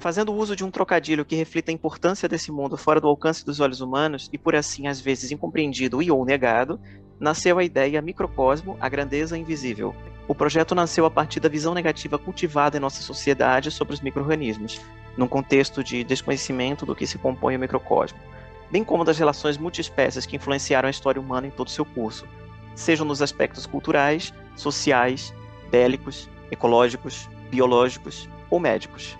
Fazendo uso de um trocadilho que reflita a importância desse mundo fora do alcance dos olhos humanos e por assim às vezes incompreendido e ou negado, nasceu a ideia Microcosmo, a grandeza invisível. O projeto nasceu a partir da visão negativa cultivada em nossa sociedade sobre os microrganismos, num contexto de desconhecimento do que se compõe o microcosmo, bem como das relações multiespécies que influenciaram a história humana em todo seu curso, sejam nos aspectos culturais, sociais, bélicos, ecológicos, biológicos ou médicos.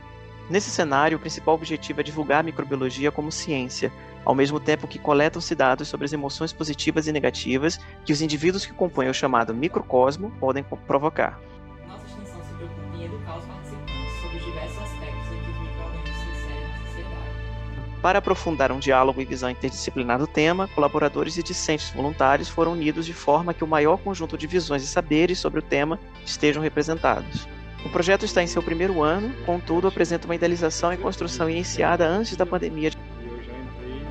Nesse cenário, o principal objetivo é divulgar a microbiologia como ciência, ao mesmo tempo que coletam-se dados sobre as emoções positivas e negativas que os indivíduos que compõem o chamado microcosmo podem provocar. Nossa extensão se preocupa em educar os participantes sobre os diversos aspectos em que os micro-organismos se inserem na sociedade. Para aprofundar um diálogo e visão interdisciplinar do tema, colaboradores e discentes voluntários foram unidos de forma que o maior conjunto de visões e saberes sobre o tema estejam representados. O projeto está em seu primeiro ano, contudo, apresenta uma idealização e construção iniciada antes da pandemia. Eu já entrei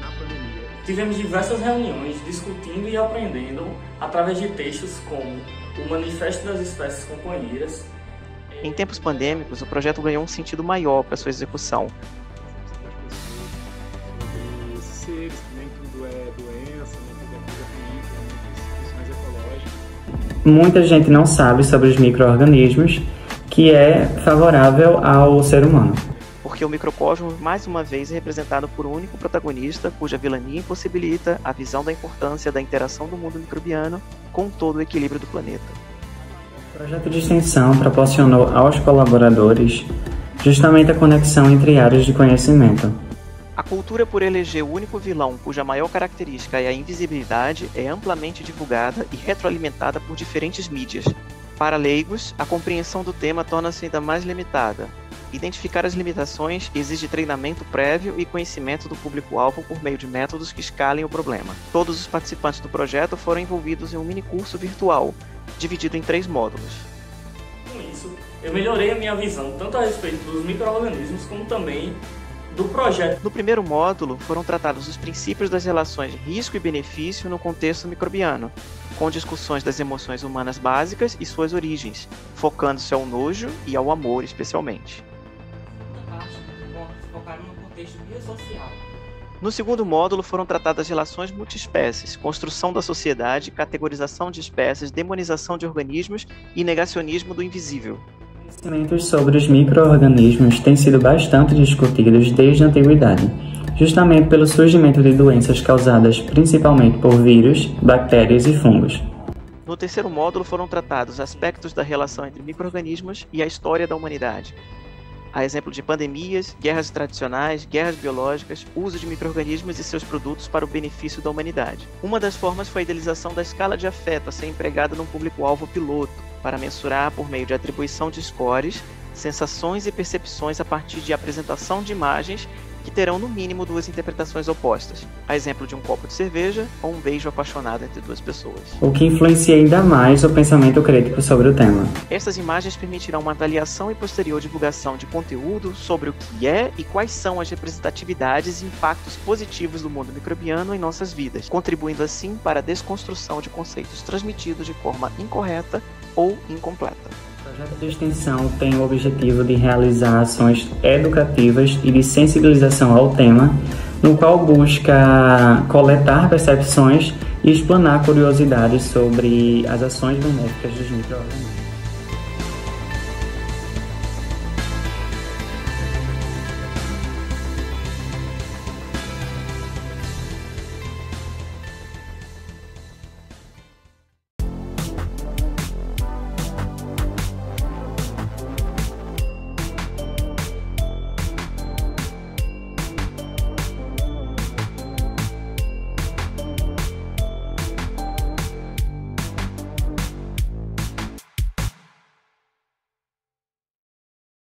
na pandemia. Tivemos diversas reuniões discutindo e aprendendo através de textos como o Manifesto das Espécies Companheiras. Em tempos pandêmicos, o projeto ganhou um sentido maior para sua execução. Sobre esses seres, que nem tudo é doença, nem tudo é coisa ruim, tem muitas questões ecológicas. Muita gente não sabe sobre os micro-organismos, que é favorável ao ser humano. Porque o microcosmo, mais uma vez, é representado por um único protagonista, cuja vilania impossibilita a visão da importância da interação do mundo microbiano com todo o equilíbrio do planeta. O projeto de extensão proporcionou aos colaboradores justamente a conexão entre áreas de conhecimento. Cultura por eleger o único vilão cuja maior característica é a invisibilidade é amplamente divulgada e retroalimentada por diferentes mídias. Para leigos, a compreensão do tema torna-se ainda mais limitada. Identificar as limitações exige treinamento prévio e conhecimento do público-alvo por meio de métodos que escalem o problema. Todos os participantes do projeto foram envolvidos em um mini curso virtual, dividido em três módulos. Com isso, eu melhorei a minha visão tanto a respeito dos micro-organismos como também do projeto. No primeiro módulo, foram tratados os princípios das relações de risco e benefício no contexto microbiano, com discussões das emoções humanas básicas e suas origens, focando-se ao nojo e ao amor especialmente. No segundo módulo foram tratadas relações multiespécies, construção da sociedade, categorização de espécies, demonização de organismos e negacionismo do invisível. Conhecimentos sobre os micro-organismos têm sido bastante discutidos desde a antiguidade, justamente pelo surgimento de doenças causadas principalmente por vírus, bactérias e fungos. No terceiro módulo foram tratados aspectos da relação entre micro-organismos e a história da humanidade. A exemplo de pandemias, guerras tradicionais, guerras biológicas, uso de micro-organismos e seus produtos para o benefício da humanidade. Uma das formas foi a idealização da escala de afeto a ser empregada num público-alvo piloto, para mensurar, por meio de atribuição de scores, sensações e percepções a partir de apresentação de imagens que terão no mínimo duas interpretações opostas, a exemplo de um copo de cerveja ou um beijo apaixonado entre duas pessoas. O que influencia ainda mais o pensamento crítico sobre o tema. Estas imagens permitirão uma avaliação e posterior divulgação de conteúdo sobre o que é e quais são as representatividades e impactos positivos do mundo microbiano em nossas vidas, contribuindo assim para a desconstrução de conceitos transmitidos de forma incorreta ou incompleta. O projeto de extensão tem o objetivo de realizar ações educativas e de sensibilização ao tema, no qual busca coletar percepções e explanar curiosidades sobre as ações benéficas dos micro-organismos.